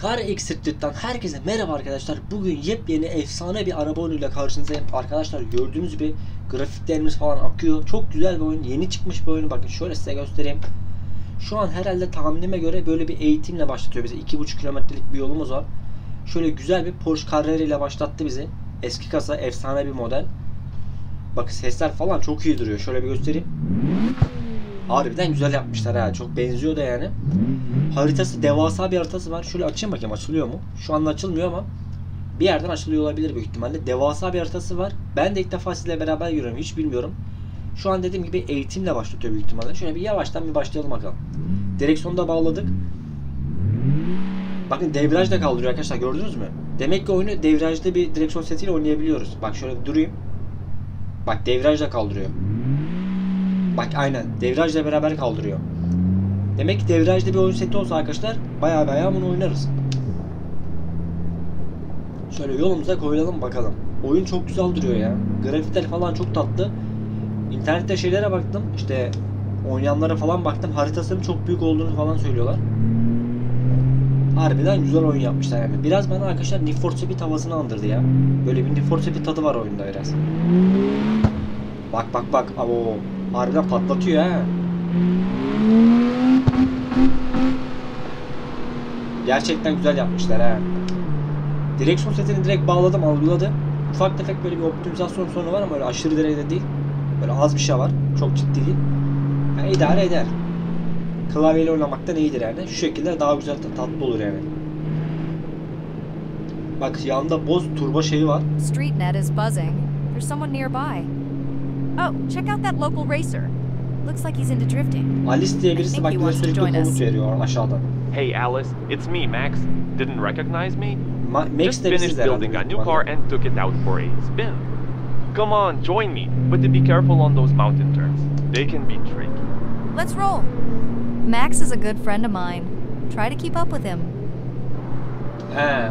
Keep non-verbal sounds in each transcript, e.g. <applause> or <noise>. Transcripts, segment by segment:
Kar Extracted'den herkese merhaba arkadaşlar. Bugün yepyeni efsane bir araba oyunuyla karşınızdayım. Arkadaşlar gördüğünüz gibi grafiklerimiz falan akıyor. Çok güzel bir oyun. Yeni çıkmış bir oyun. Bakın şöyle size göstereyim. Şu an herhalde tahminime göre böyle bir eğitimle başlatıyor bizi. 2,5 kilometrelik bir yolumuz var. Şöyle güzel bir Porsche Carrera ile başlattı bizi. Eski kasa, efsane bir model. Bakın sesler falan çok iyi duruyor. Şöyle bir göstereyim. Harbiden güzel yapmışlar ha. Çok benziyor da yani. Haritası devasa bir haritası var. Şöyle açayım bakayım açılıyor mu? Şu anda açılmıyor ama bir yerden açılıyor olabilir büyük ihtimalle. Devasa bir haritası var. Ben de ilk defa sizle beraber görüyorum. Hiç bilmiyorum. Şu an dediğim gibi eğitimle başlatıyor büyük ihtimalle. Şöyle bir yavaştan bir başlayalım bakalım. Direksiyonu da bağladık. Bakın devraj da kaldırıyor arkadaşlar gördünüz mü? Demek ki oyunu devrajda bir direksiyon setiyle oynayabiliyoruz. Bak şöyle durayım. Bak devraj da kaldırıyor. Bak aynen devrajla beraber kaldırıyor. Demek ki devrajda bir oyun seti olsa arkadaşlar baya baya bunu oynarız. Şöyle yolumuza koyalım bakalım. Oyun çok güzel duruyor ya. Grafikler falan çok tatlı. İnternette şeylere baktım. İşte oynayanlara falan baktım. Haritasının çok büyük olduğunu falan söylüyorlar. Harbiden güzel oyun yapmışlar yani. Biraz bana arkadaşlar Need for Speed havasını andırdı ya. Böyle bir Need for Speed tadı var oyunda biraz. Bak bak bak. Abo. Harbiden patlatıyor ha. Gerçekten güzel yapmışlar ha. Direksiyon setini direkt bağladım algıladı. Ufak tefek böyle bir optimizasyon sorunu var ama öyle aşırı derecede değil. Böyle az bir şey var. Çok ciddi değil. Yani idare eder. Klavyeyle oynamaktan iyidir yani. Şu şekilde daha güzel tatlı olur yani. Bak yanında boz turbo şeyi var. StreetNet is buzzing. There's someone nearby. Oh, check out that local racer. Looks like he's into drifting. Alice diye birisi bak bize sürekli komut us. veriyor aşağıdan. Hey Alice, it's me, Max. Didn't recognize me? Ma Max Just finished building a new car and took it out for a spin. Come on, join me, but to be careful on those mountain turns. They can be tricky. Let's roll. Max is a good friend of mine. Try to keep up with him. He.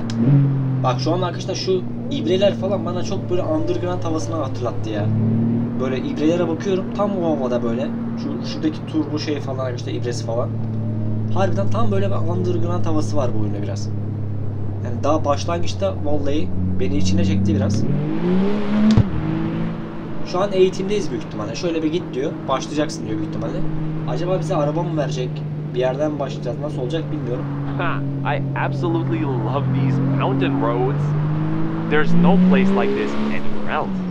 Bak şu an arkadaşlar şu ibreler falan bana çok böyle underground havasını hatırlattı ya. Böyle ibrelere bakıyorum tam o havada böyle. Şu şuradaki turbo şey falan işte ibresi falan. Harbiden tam böyle bir underground havası var bu oyunda biraz. Yani daha başlangıçta vallahi beni içine çekti biraz. Şu an eğitimdeyiz büyük ihtimalle. Şöyle bir git diyor. Başlayacaksın diyor büyük ihtimalle. Acaba bize araba mı verecek? Bir yerden başlayacağız? Nasıl olacak bilmiyorum. I absolutely love these mountain roads. There's no place like this anywhere else.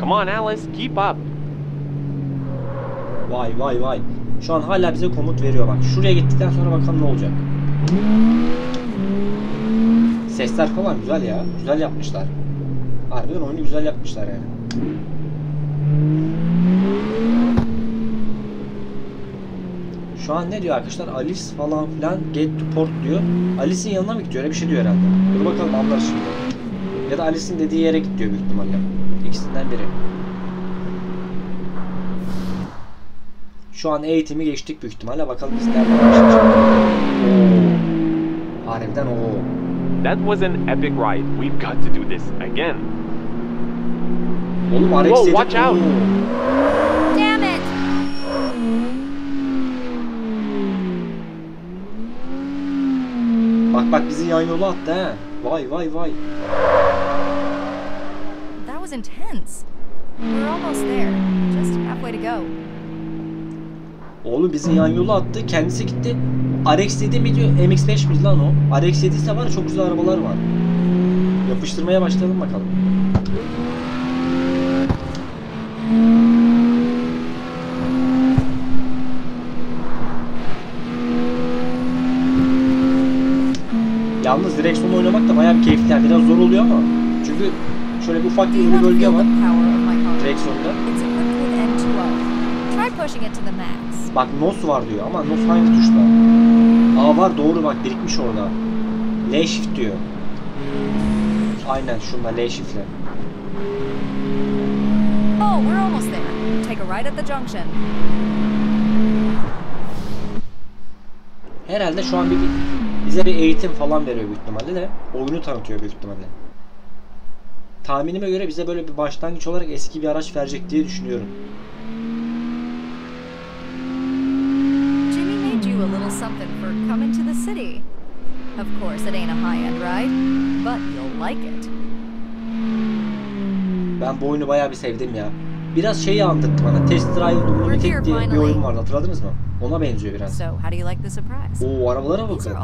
Come on, Alice, keep up. Vay vay vay. Şu an hala bize komut veriyor bak. Şuraya gittikten sonra bakalım ne olacak. Sesler falan güzel ya. Güzel yapmışlar. Harbiden oyunu güzel yapmışlar yani. Şu an ne diyor arkadaşlar? Alice falan filan get to port diyor. Alice'in yanına mı gidiyor? Öyle bir şey diyor herhalde. Dur bakalım anlar şimdi. Ya da Alice'in dediği yere git diyor büyük ihtimalle. İkisinden biri. Şu an eğitimi geçtik büyük ihtimalle. Bakalım biz nereden başlayacağız. Harbiden o. That was an epic ride. We've got to do this again. Oğlum RX Whoa, watch out. Oo. Damn it! Bak bak bizi yan yola attı ha. Vay vay vay. Was intense. We're almost there. Just halfway to go. Oğlum bizi yan yola attı. Kendisi gitti. RX7 mi diyor? MX5 mi lan o? RX7 ise var çok güzel arabalar var. Yapıştırmaya başlayalım bakalım. Yalnız direksiyonla oynamak da bayağı bir keyifli. Yani biraz zor oluyor ama. Çünkü şöyle bir ufak bir bölge var direksiyonda. It's equipped with N2O. Try pushing it to the max. Bak NOS var diyor ama NOS hangi tuşla? Aa var doğru bak birikmiş orada. L shift diyor. Aynen şunda L shift'le. Oh, we're almost there. Take a right at the junction. Herhalde şu an bir bize bir eğitim falan veriyor büyük ihtimalle de oyunu tanıtıyor büyük ihtimalle. Tahminime göre bize böyle bir başlangıç olarak eski bir araç verecek diye düşünüyorum. Jimmy made you a little something for coming to the city. Of course, it ain't a high-end ride, but you'll like it. Ben bu oyunu bayağı bir sevdim ya. Biraz şeyi andırttı bana. Test Drive Unlimited diye bir oyun vardı hatırladınız mı? Ona benziyor biraz. So, how do you like the surprise? Oo arabalara bakın.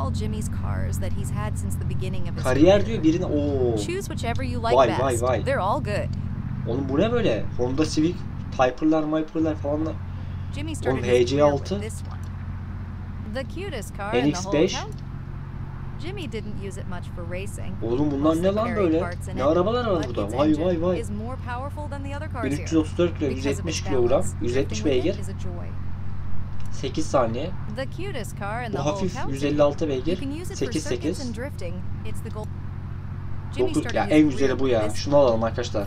Kariyer diyor birine oo. Choose whichever you like Vay, vay, best. vay. They're all good. Oğlum bu ne böyle? Honda Civic, Typer'lar, Myper'lar falan da. Oğlum, his career HC6. with this one. The cutest car in the whole NX5. Jimmy didn't use it much for racing. Oğlum bunlar ne lan böyle? Ne arabalar var burada? Vay vay vay. is more powerful than the other cars here. 1334 kilo, Because of 170 its kilogram, balance, 170 drifting with it beygir, is a joy. 8 saniye. Bu hafif county. 156 You beygir, can use it for 8 circuits 8. and drifting. It's the gold. Jimmy 9 started ya en güzeli bu ya. Şunu alalım arkadaşlar.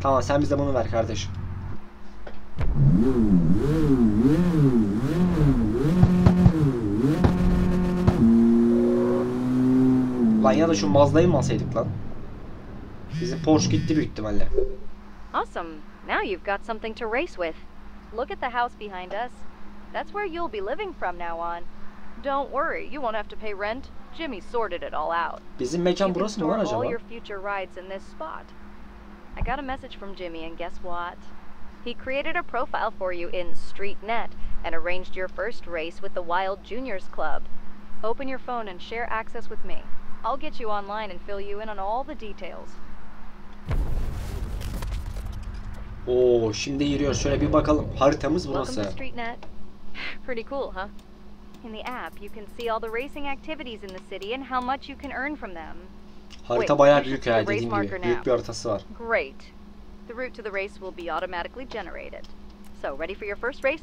Tamam sen bize bunu ver kardeş. Lan ya da şu Mazda'yı mı alsaydık lan? Bizim Porsche gitti büyük ihtimalle. Awesome. Now you've got something to race with. Look at the house behind us. That's where you'll be living from now on. Don't worry, you won't have to pay rent. Jimmy sorted it all out. Bizim mekan burası mı lan acaba? all your future rides in this spot. I got a message from Jimmy, and guess what? He created a profile for you in StreetNet and arranged your first race with the Wild Juniors Club. Open your phone and share access with me. I'll get you online and fill you in on all the details. Oo şimdi giriyoruz. Şöyle bir bakalım. Haritamız burası. <laughs> Pretty cool, huh? In the app, you can see all the racing activities in the city and how much you can earn from them. Harita bayağı büyük ya dediğim gibi. Büyük bir haritası var. Great. The route to the race will be automatically generated. So, ready for your first race?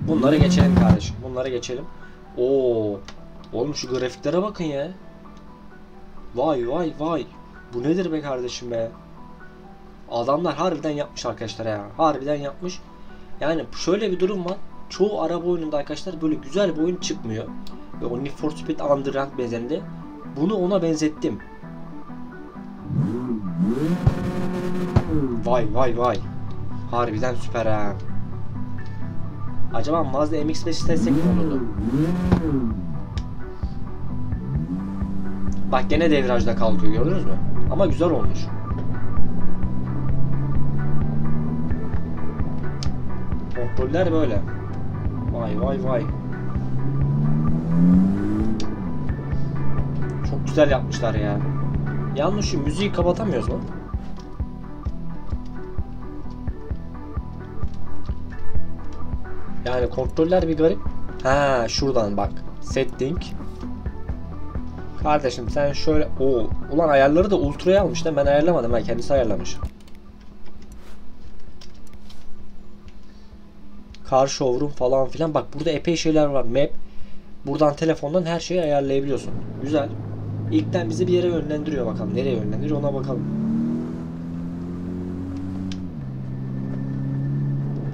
Bunları geçelim kardeşim. Bunları geçelim. Oo. Oğlum şu grafiklere bakın ya. Vay vay vay. Bu nedir be kardeşim be? Adamlar harbiden yapmış arkadaşlar ya. Harbiden yapmış. Yani şöyle bir durum var. Çoğu araba oyununda arkadaşlar böyle güzel bir oyun çıkmıyor. Ve o Need for Speed Underground benzerinde. Bunu ona benzettim. Vay vay vay. Harbiden süper ha. Acaba Mazda MX-5 istesek mi olurdu? Bak gene devrajda kalkıyor gördünüz mü? Ama güzel olmuş. Kontroller böyle. Vay vay vay. Çok güzel yapmışlar ya. Yalnız şu müziği kapatamıyoruz mu? Yani kontroller bir garip. Ha şuradan bak. Setting. Kardeşim sen şöyle o ulan ayarları da ultra'ya almış da ben ayarlamadım ha kendisi ayarlamış. Car showroom falan filan bak burada epey şeyler var. Map. Buradan telefondan her şeyi ayarlayabiliyorsun. Güzel. İlkten bizi bir yere yönlendiriyor bakalım. Nereye yönlendiriyor ona bakalım.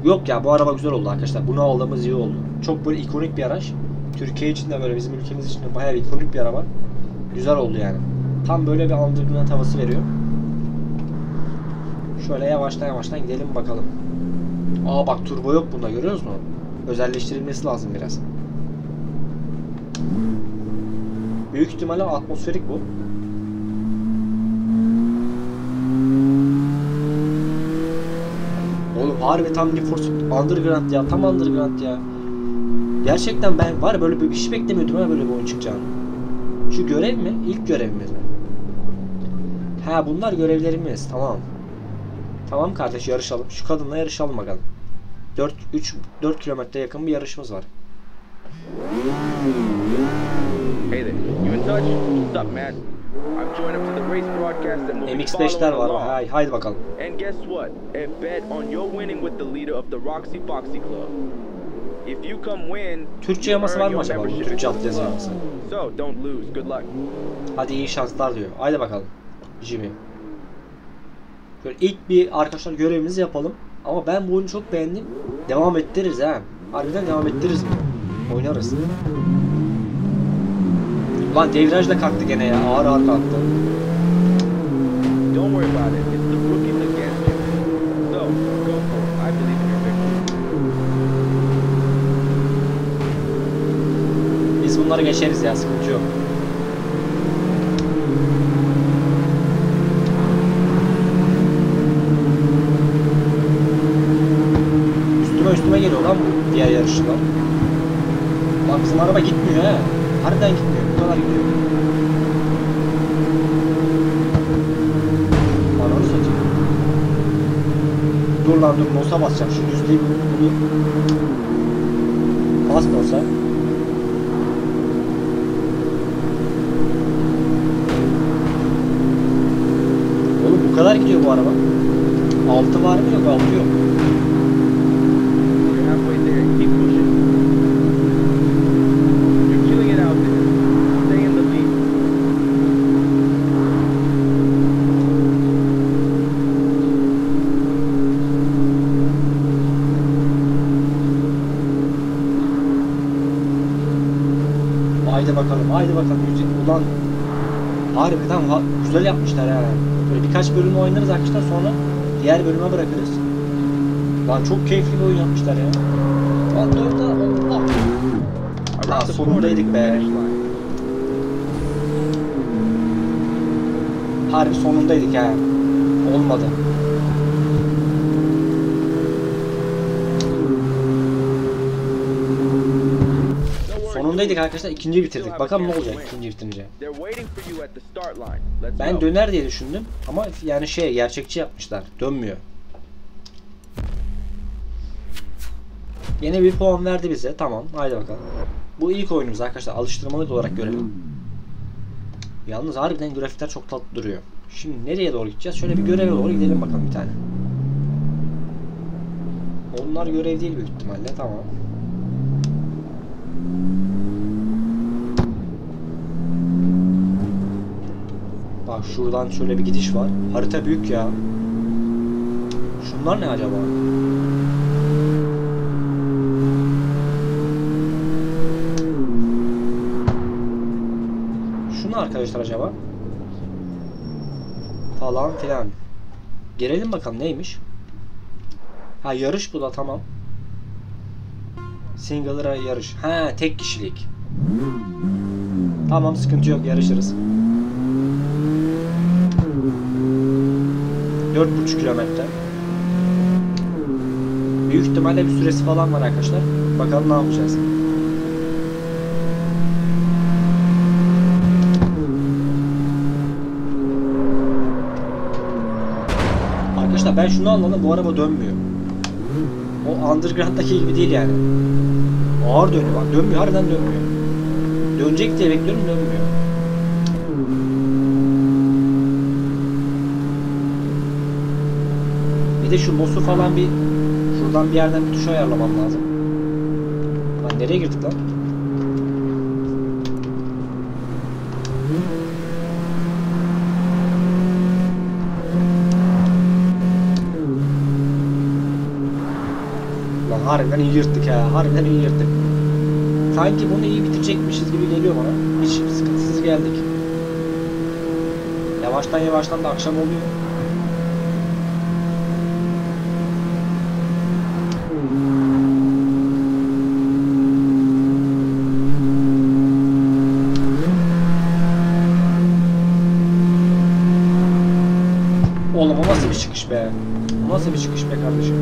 Yok ya bu araba güzel oldu arkadaşlar. Bunu aldığımız iyi oldu. Çok böyle ikonik bir araç. Türkiye için de böyle bizim ülkemiz için de bayağı ikonik bir araba. Güzel oldu yani. Tam böyle bir andırgına havası veriyor. Şöyle yavaştan yavaştan gidelim bakalım. Aa bak turbo yok bunda görüyoruz mu? Özelleştirilmesi lazım biraz. Büyük ihtimalle atmosferik bu. Oğlum harbi tam Need for Speed Underground ya. Tam Underground ya. Gerçekten ben var böyle bir hiç beklemiyordum ha böyle bir oyun çıkacağını. Şu görev mi? İlk görevimiz mi? Ha bunlar görevlerimiz. Tamam. Tamam kardeş yarışalım. Şu kadınla yarışalım bakalım. 4 3 4 kilometre yakın bir yarışımız var. Hey there, you in touch? What's up, man? I've joined up to the race broadcast and we'll be MX5'ler following var. Hay, haydi bakalım. And guess what? A bet on your winning with the leader of the Roxy Foxy Club. If you come win, Türkçe yaması var mı acaba? bunun? Türkçe alt yazı yaması. So don't lose. Good luck. Hadi iyi şanslar diyor. Haydi bakalım. Jimmy. Böyle ilk bir arkadaşlar görevimizi yapalım. Ama ben bu oyunu çok beğendim. Devam ettiririz ha. Harbiden devam ettiririz. Oynarız. Ulan devraj da kalktı gene ya. Ağır ağır kalktı. Don't worry about it. It's the rookies against you. So go for it. I believe bunları geçeriz ya sıkıntı yok. Üstüme üstüme geliyor lan diğer yarışçılar. Bak bizim araba gitmiyor he. Harbiden gitmiyor. Bu kadar gidiyor. Ananı satayım. Dur lan dur nosa basacağım. Şu düzlüğü bunu... Bas nosa. Oğlum bu kadar gidiyor bu araba. Altı var mı yok altı yok. Haydi bakalım, haydi bakalım. Ulan harbiden ha- güzel yapmışlar ha. Birkaç bölüm oynarız arkadaşlar sonra diğer bölüme bırakırız. Lan çok keyifli bir oyun yapmışlar ya. Lan da Allah. Lan sonundaydık be. Harbi sonundaydık ha. Olmadı. Louis. arkadaşlar. ikinciyi bitirdik. Bakalım ne olacak ikinci bitirince. Ben döner diye düşündüm ama yani şey gerçekçi yapmışlar. Dönmüyor. Yine bir puan verdi bize. Tamam. Haydi bakalım. Bu ilk oyunumuz arkadaşlar. Alıştırmalık olarak görelim. Yalnız harbiden grafikler çok tatlı duruyor. Şimdi nereye doğru gideceğiz? Şöyle bir göreve doğru gidelim bakalım bir tane. Onlar görev değil büyük ihtimalle. Tamam. Bak şuradan şöyle bir gidiş var. Harita büyük ya. Şunlar ne acaba? Şu ne arkadaşlar acaba? Falan filan. Gelelim bakalım neymiş? Ha yarış bu da tamam. Single yarış. Ha tek kişilik. Tamam sıkıntı yok yarışırız. 4,5 kilometre. Büyük ihtimalle bir süresi falan var arkadaşlar. Bakalım ne yapacağız. Arkadaşlar ben şunu anladım bu araba dönmüyor. O underground'daki gibi değil yani. Ağır dönüyor bak dönmüyor harbiden dönmüyor. Dönecek diye bekliyorum dönmüyor. Bir de şu MOS'u falan bir şuradan bir yerden bir tuş ayarlamam lazım. Lan nereye girdik lan? Lan harbiden iyi yırttık ha. Harbiden iyi yırttık. Sanki bunu iyi bitirecekmişiz gibi geliyor bana. Hiç sıkıntısız geldik. Yavaştan yavaştan da akşam oluyor. Oğlum o nasıl bir çıkış be? Nasıl bir çıkış be kardeşim?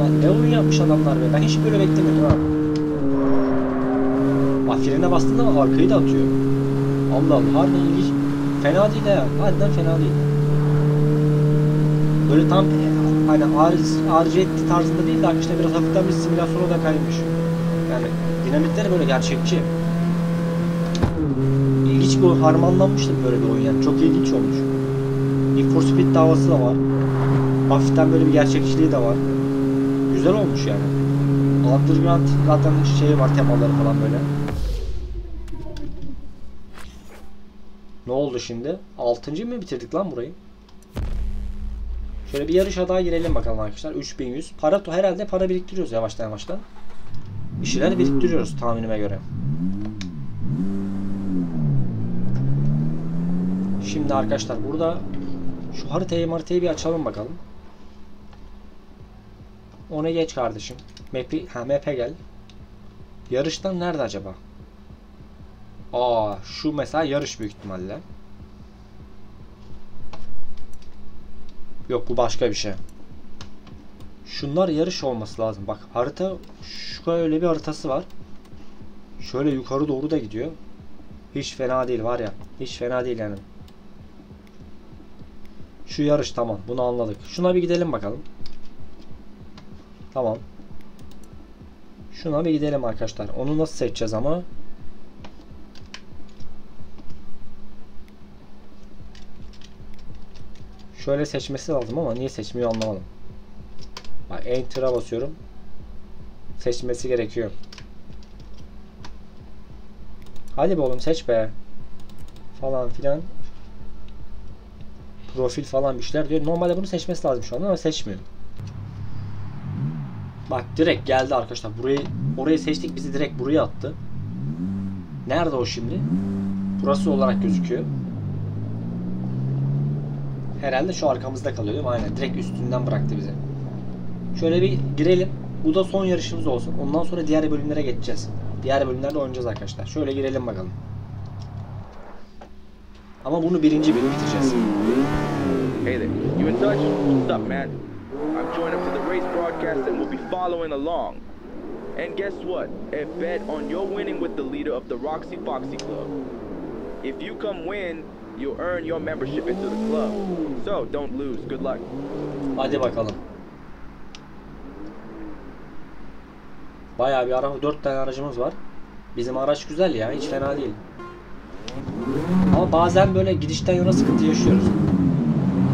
Lan ne oyun yapmış adamlar be? Ben hiç böyle beklemiyordum ha. Bak frene bastığında ama arkayı da atıyor. Allah Allah harbiden ilginç. Fena değil ha. Harbiden fena değil. Böyle tam e, hani RC tarzında değil de arkadaşlar biraz hafiften bir simülasyona da kaymış. Yani dinamikleri böyle gerçekçi. İlginç bir oyun, harmanlanmıştı böyle bir oyun yani. Çok ilginç olmuş. Need for Speed davası da var. Hafiften böyle bir gerçekçiliği de var. Güzel olmuş yani. Underground zaten şeyi var temaları falan böyle. Ne oldu şimdi? Altıncı mı bitirdik lan burayı? Şöyle bir yarışa daha girelim bakalım arkadaşlar. 3100. Para herhalde para biriktiriyoruz yavaştan yavaştan. Bir şeyler biriktiriyoruz tahminime göre. Şimdi arkadaşlar burada Şu haritayı haritayı bir açalım bakalım. Ona geç kardeşim. Map'i, ha map'e gel. Yarıştan nerede acaba? Aa, şu mesela yarış büyük ihtimalle. Yok bu başka bir şey. Şunlar yarış olması lazım. Bak harita şöyle bir haritası var. Şöyle yukarı doğru da gidiyor. Hiç fena değil var ya. Hiç fena değil yani. Şu yarış tamam. Bunu anladık. Şuna bir gidelim bakalım. Tamam. Şuna bir gidelim arkadaşlar. Onu nasıl seçeceğiz ama? Şöyle seçmesi lazım ama niye seçmiyor anlamadım. Enter'a basıyorum. Seçmesi gerekiyor. Hadi be oğlum seç be. Falan filan. Profil falan bir şeyler diyor. Normalde bunu seçmesi lazım şu anda ama seçmiyor. Bak direkt geldi arkadaşlar. Burayı orayı seçtik bizi direkt buraya attı. Nerede o şimdi? Burası olarak gözüküyor. Herhalde şu arkamızda kalıyor değil mi? Aynen. Direkt üstünden bıraktı bizi. Şöyle bir girelim. Bu da son yarışımız olsun. Ondan sonra diğer bölümlere geçeceğiz. Diğer bölümlerde oynayacağız arkadaşlar. Şöyle girelim bakalım. Ama bunu birinci bölüm bitireceğiz. Hey there, you in touch? What's up, man? I'm joined up to the race broadcast and we'll be following along. And guess what? A bet on your winning with the leader of the Roxy Foxy Club. If you come win, you'll earn your membership into the club. So don't lose. Good luck. Hadi bakalım. Bayağı bir araba, 4 tane aracımız var. Bizim araç güzel ya, hiç fena değil. Ama bazen böyle gidişten yana sıkıntı yaşıyoruz.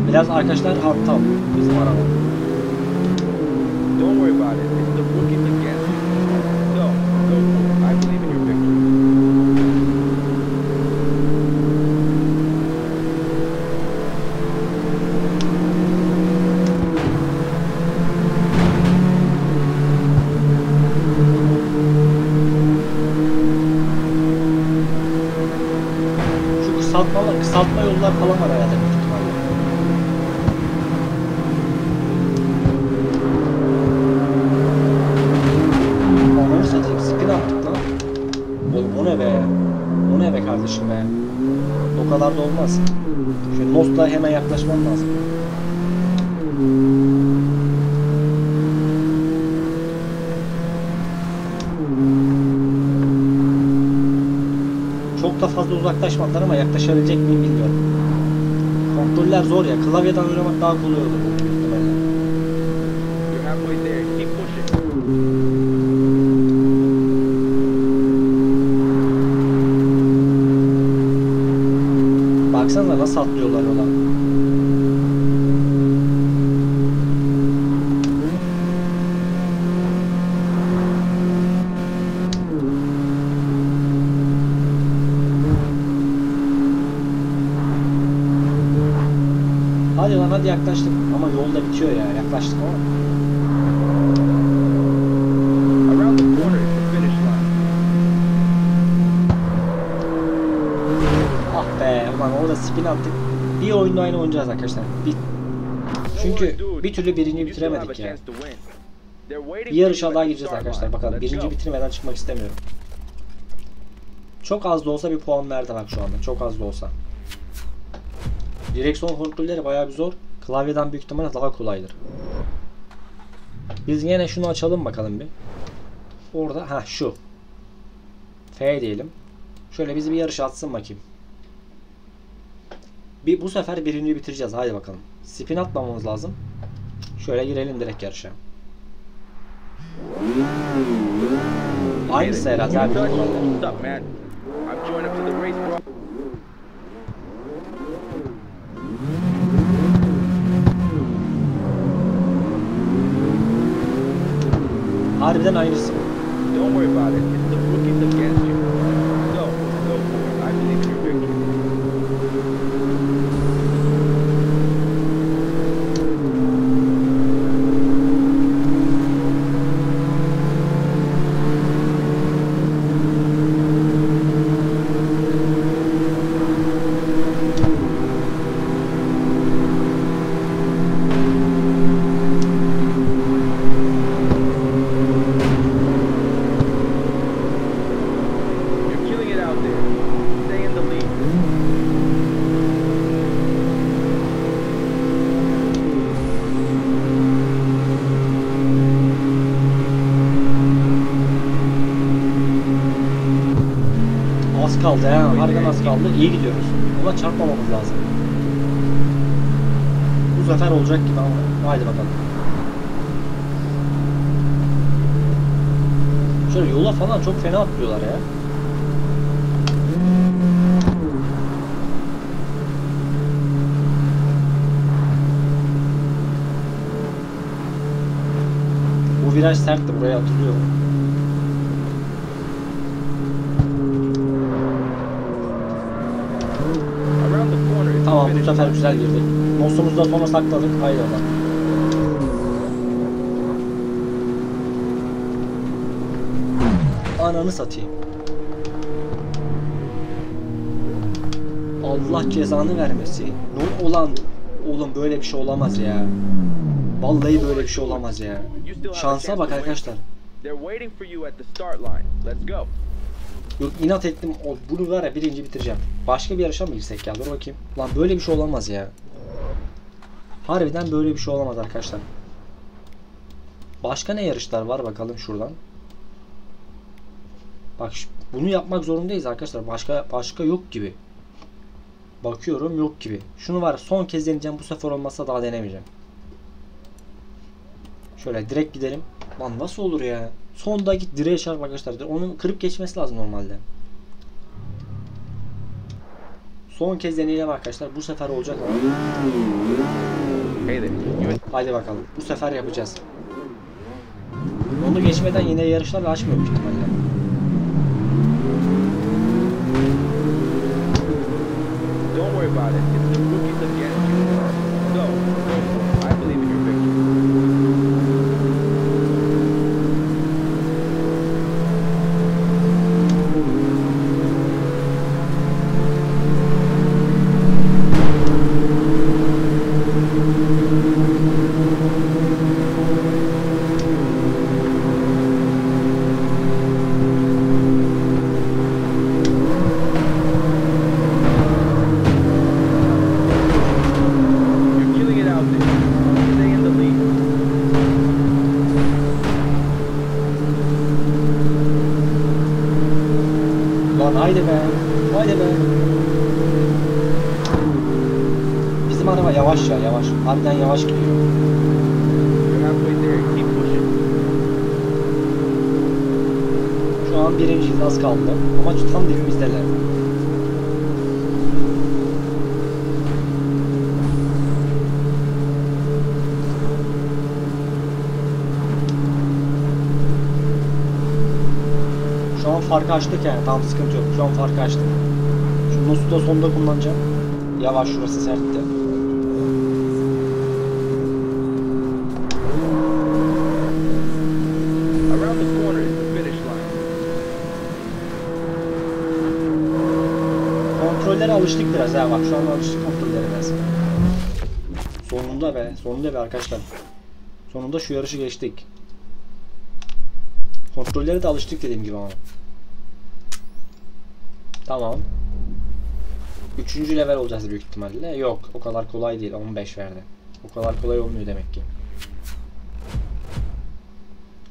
Biraz arkadaşlar hantal bizim araba. Don't worry about it. It's the rookies against you. So, go for it. I believe in your victory. Şu kısaltma yollar falan var herhalde büyük ihtimalle. Ananı satayım spin attık lan. Oğlum ne be? O ne be kardeşim be? O kadar da olmaz. Şu Nost'a hemen yaklaşmam lazım. Çok da fazla uzaklaşmadılar ama yaklaşabilecek miyim bilmiyorum. Kontroller zor ya. Klavyeden oynamak daha kolay olur bu büyük ihtimalle. You're halfway there. Keep pushing. Baksanıza nasıl atlıyorlar yola. Hadi lan hadi yaklaştık. Bitiyor ya. Yaklaştık ama. Around the corner is the finish line. Ah be ulan orada spin attık. Bir oyunda aynı oynayacağız arkadaşlar. Bir... Çünkü bir türlü birinci bitiremedik ya. Bir yarışa daha gireceğiz arkadaşlar. Bakalım birinci bitirmeden çıkmak istemiyorum. Çok az da olsa bir puan verdi bak şu anda. Çok az da olsa. Direksiyon kontrolleri bayağı bir zor. Klavyeden büyük ihtimalle daha kolaydır. Biz yine şunu açalım bakalım bir. Orada ha şu. F diyelim. Şöyle bizi bir yarış atsın bakayım. Bir, bu sefer birinci bitireceğiz. Haydi bakalım. Spin atmamamız lazım. Şöyle girelim direkt yarışa. Aynısı herhalde bro. Harbiden aynısı. Don't worry about it. It's the rookies against you. So, go for it. I believe in your victory. Kaldı ya. Harbiden az kaldı. İyi gidiyoruz. Ama çarpmamamız lazım. Bu sefer olacak gibi ama. Haydi bakalım. Şöyle yola falan çok fena atlıyorlar ya. Bu viraj sertti buraya atılıyor. Around the corner is the Tamam bu finish sefer güzel girdik. Nosumuzu da sona sakladık. Haydi bakalım. Ananı satayım. Allah cezanı vermesin. Ne olan oğlum böyle bir şey olamaz ya. Vallahi böyle bir şey olamaz ya. Şansa bak arkadaşlar. They're waiting for you at the start line. Let's go. Yok inat ettim. O, bunu var ya birinci bitireceğim. Başka bir yarışa mı girsek ya? Dur bakayım. Lan böyle bir şey olamaz ya. Harbiden böyle bir şey olamaz arkadaşlar. Başka ne yarışlar var bakalım şuradan. Bak bunu yapmak zorundayız arkadaşlar. Başka başka yok gibi. Bakıyorum yok gibi. Şunu var son kez deneyeceğim. Bu sefer olmazsa daha denemeyeceğim. Şöyle direkt gidelim. Lan nasıl olur ya? Sonda git direğe çarp arkadaşlar. Onun kırıp geçmesi lazım normalde. Son kez deneyelim arkadaşlar. Bu sefer olacak Haydi bakalım. Bu sefer yapacağız. Onu geçmeden yine yarışlar da açmıyor büyük ihtimalle. Don't worry about it. Haydi be. Haydi be. Bizim araba yavaş ya yavaş. Harbiden yavaş gidiyor. Şu an birinciyiz az kaldı. Ama tam dibimizdeler. Şu an farkı açtık yani. Tam sıkıntı yok. Şu an farkı açtık. Şu Nos'u da sonda kullanacağım. Yavaş şurası sertti. Kontrollere alıştık biraz ha bak şu an alıştık kontrollere biraz. Sonunda be, sonunda be arkadaşlar. Sonunda şu yarışı geçtik. Kontrollere de alıştık dediğim gibi ama. Tamam. Üçüncü level olacağız büyük ihtimalle. Yok o kadar kolay değil 15 verdi. O kadar kolay olmuyor demek ki.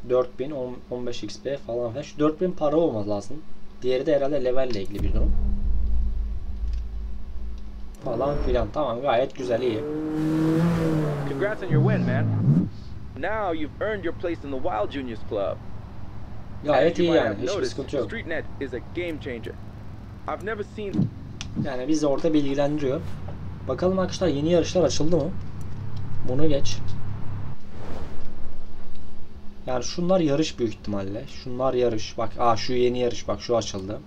4000, 10 15 XP falan filan. Şu 4000 para olmaz lazım. Diğeri de herhalde levelle ilgili bir durum falan filan. Tamam gayet güzel iyi. Congrats on your win, man. Now you've earned your place in the Wild Juniors Club. Gayet iyi yani. Hiçbir sıkıntı yok. StreetNet is a game changer. Yani bizi orada bilgilendiriyor. Bakalım arkadaşlar yeni yarışlar açıldı mı? Bunu geç. Yani şunlar yarış büyük ihtimalle. Şunlar yarış. Bak aa şu yeni yarış bak şu açıldı.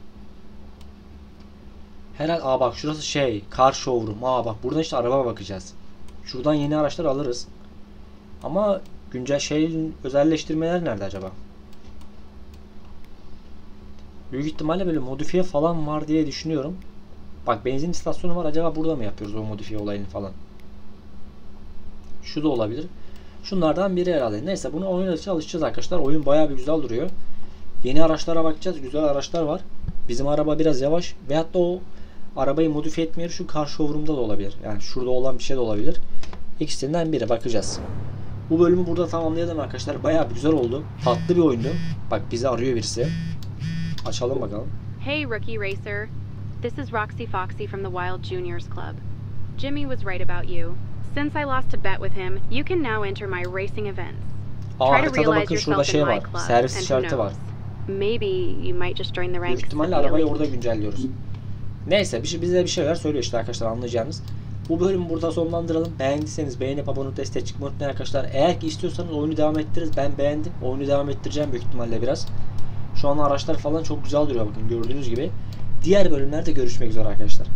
Herhalde aa bak şurası şey car showroom. Aa bak buradan işte araba bakacağız. Şuradan yeni araçlar alırız. Ama güncel şeyin özelleştirmeler nerede acaba? Büyük ihtimalle böyle modifiye falan var diye düşünüyorum. Bak benzin istasyonu var acaba burada mı yapıyoruz o modifiye olayını falan. Şu da olabilir. Şunlardan biri herhalde. Neyse bunu oynayacağız alışacağız arkadaşlar. Oyun bayağı bir güzel duruyor. Yeni araçlara bakacağız. Güzel araçlar var. Bizim araba biraz yavaş. Veyahut da o arabayı modifiye etme yeri şu car showroom'da da olabilir. Yani şurada olan bir şey de olabilir. İkisinden biri bakacağız. Bu bölümü burada tamamlayalım arkadaşlar. Bayağı bir güzel oldu. Tatlı bir oyundu. Bak bizi arıyor birisi. Açalım bakalım. Hey, Rookie Racer. This is Roxy Foxy from the Wild Juniors Club. Jimmy was right about you. Since I lost a bet with him, you can now enter my racing events. Aa, Try to realize bakın şurada şey var. Servis işareti var. Maybe you might just join the ranks Büyük ihtimalle arabayı orada güncelliyoruz. Neyse bir şey, bize bir şeyler söylüyor işte arkadaşlar anlayacağınız. Bu bölümü burada sonlandıralım. Beğendiyseniz beğenip abone olup destek çıkmayı unutmayın arkadaşlar. Eğer ki istiyorsanız oyunu devam ettiririz. Ben beğendim. Oyunu devam ettireceğim büyük ihtimalle biraz. Şu an araçlar falan çok güzel duruyor bakın gördüğünüz gibi. Diğer bölümlerde görüşmek üzere arkadaşlar.